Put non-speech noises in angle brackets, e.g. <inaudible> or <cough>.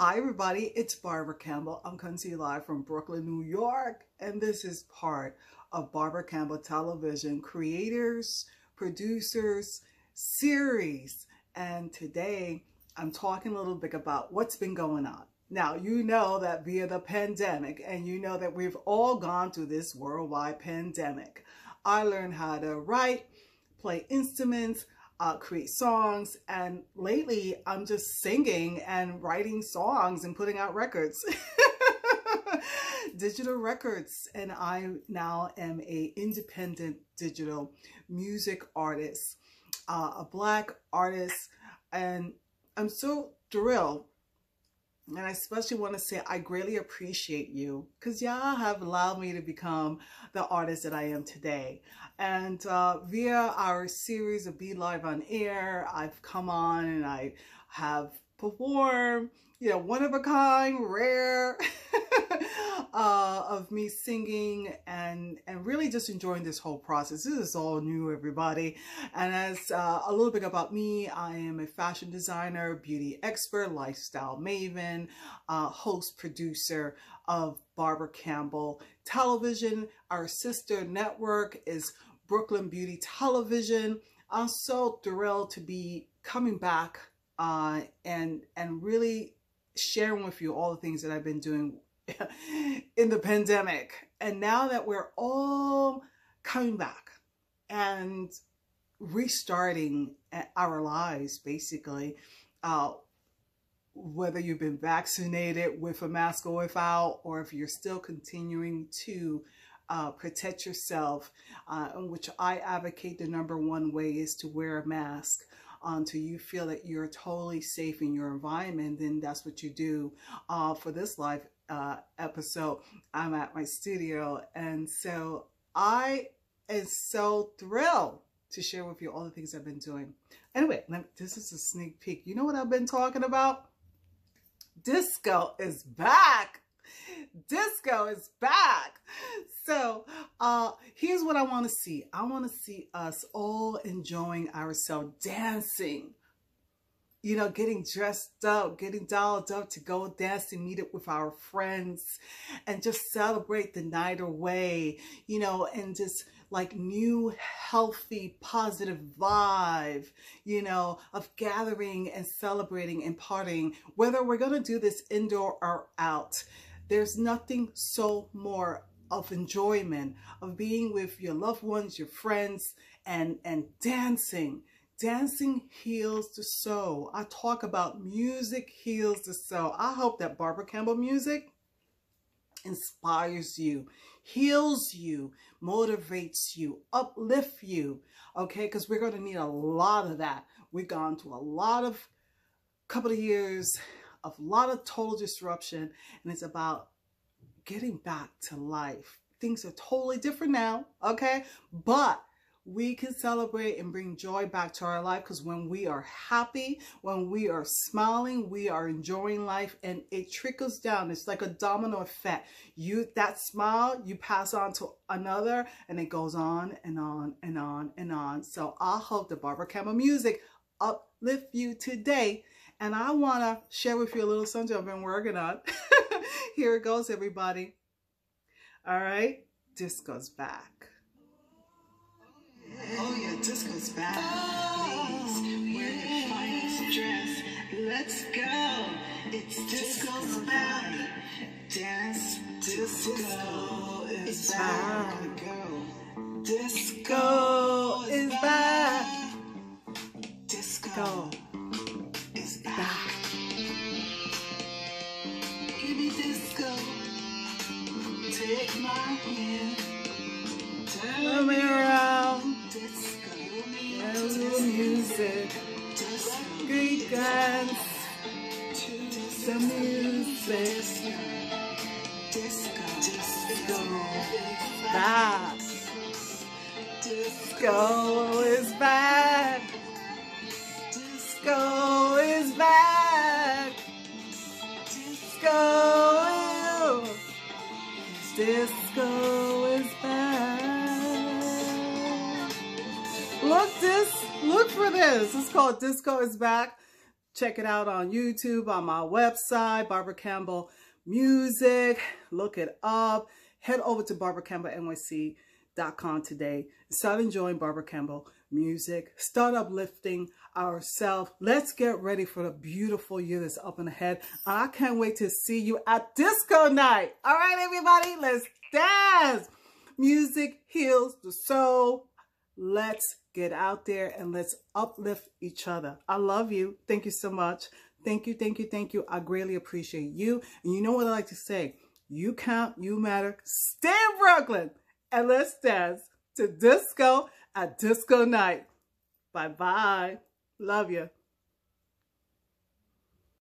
Hi everybody, it's Barbara Campbell. I'm coming to you live from Brooklyn, New York, and this is part of Barbara Campbell Television Creators, Producers Series. And today I'm talking a little bit about what's been going on. Now, you know that via the pandemic, and you know that we've all gone through this worldwide pandemic. I learned how to write, play instruments, uh, create songs. And lately, I'm just singing and writing songs and putting out records. <laughs> digital records and I now am a independent digital music artist, uh, a black artist, and I'm so thrilled and I especially want to say I greatly appreciate you because y'all have allowed me to become the artist that I am today. And uh, via our series of Be Live on Air, I've come on and I have performed, you know, one of a kind, rare, <laughs> <laughs> uh, of me singing and, and really just enjoying this whole process. This is all new, everybody. And as uh, a little bit about me, I am a fashion designer, beauty expert, lifestyle maven, uh, host, producer of Barbara Campbell Television. Our sister network is Brooklyn Beauty Television. I'm so thrilled to be coming back uh, and and really sharing with you all the things that I've been doing <laughs> in the pandemic. And now that we're all coming back and restarting our lives, basically, uh, whether you've been vaccinated with a mask or without, or if you're still continuing to uh, protect yourself, uh, which I advocate the number one way is to wear a mask until you feel that you're totally safe in your environment, then that's what you do. Uh, for this live uh, episode, I'm at my studio. And so I am so thrilled to share with you all the things I've been doing. Anyway, this is a sneak peek. You know what I've been talking about? Disco is back. Disco is back. So uh, here's what I want to see. I want to see us all enjoying ourselves, dancing, you know, getting dressed up, getting dolled up to go dance and meet up with our friends and just celebrate the night away, you know, and just like new, healthy, positive vibe, you know, of gathering and celebrating and partying, whether we're going to do this indoor or out. There's nothing so more of enjoyment of being with your loved ones, your friends, and, and dancing. Dancing heals the soul. I talk about music heals the soul. I hope that Barbara Campbell music inspires you, heals you, motivates you, uplifts you, okay? Because we're going to need a lot of that. We've gone through a lot of couple of years of a lot of total disruption and it's about getting back to life. Things are totally different now, okay? But we can celebrate and bring joy back to our life because when we are happy, when we are smiling, we are enjoying life and it trickles down. It's like a domino effect. You That smile, you pass on to another and it goes on and on and on and on. So I hope the Barbara Campbell music uplift you today. And I want to share with you a little something I've been working on. <laughs> Here it goes, everybody. All right, disco's back. Oh yeah, disco's back. Oh, Please wear your finest dress. Let's go. It's disco's back. Dance, disco is back. Disco is back. Disco. is back. Give me disco. Take my hand. Turn me music. Great dance. The music. Disco. Disco. Back. Disco is back. Disco is back. Disco. Disco is back. This, look for this. It's called Disco is Back Check it out on YouTube, on my website, Barbara Campbell Music. Look it up. Head over to barbaracampbellnyc.com today. Start enjoying Barbara Campbell music. Start uplifting ourselves. Let's get ready for the beautiful year that's up and ahead. I can't wait to see you at disco night. All right, everybody, let's dance. Music heals the soul. Let's get out there and let's uplift each other. I love you. Thank you so much. Thank you, thank you, thank you. I greatly appreciate you. And you know what I like to say? You count, you matter. Stay in Brooklyn and let's dance to disco at disco night. Bye-bye. Love you.